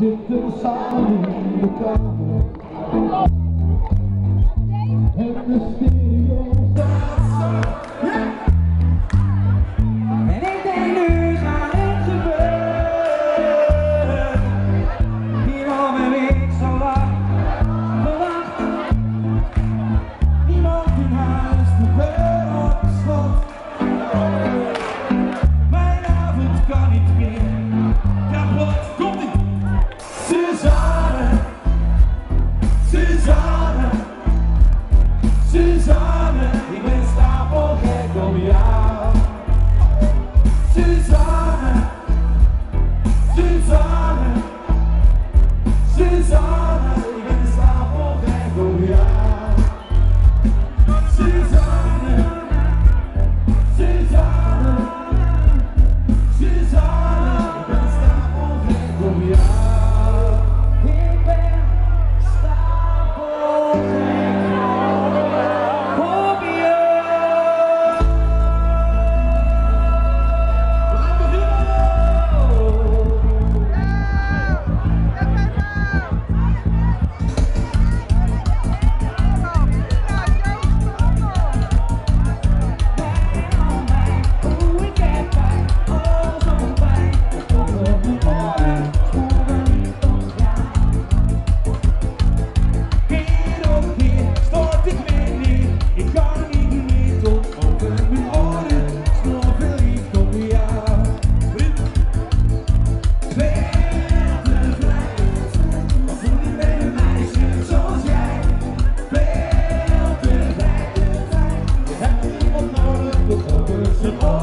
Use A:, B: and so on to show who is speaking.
A: Music to the Susanne, Susanne, Susanne, in questa poche comiamo. Susanne, Susanne, the